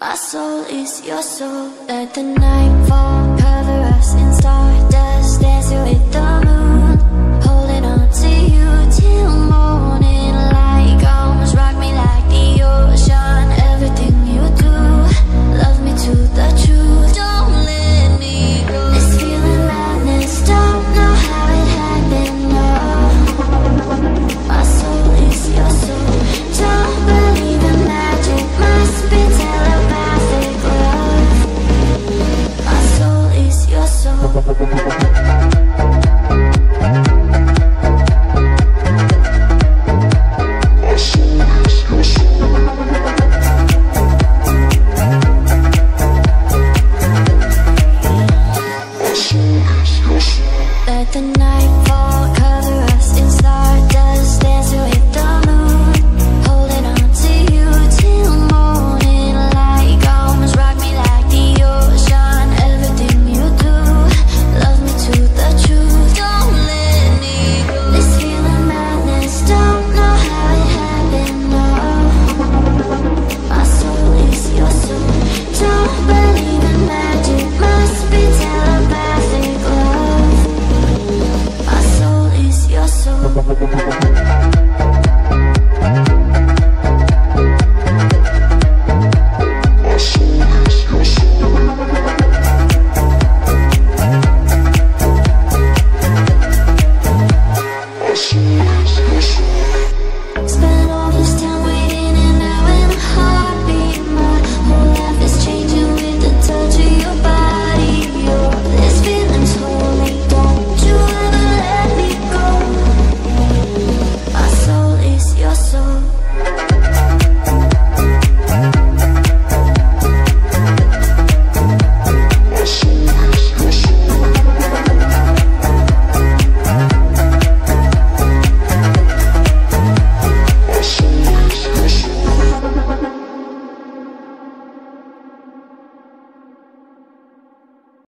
My soul is your soul. Let the night fall Let the night fall. puxou.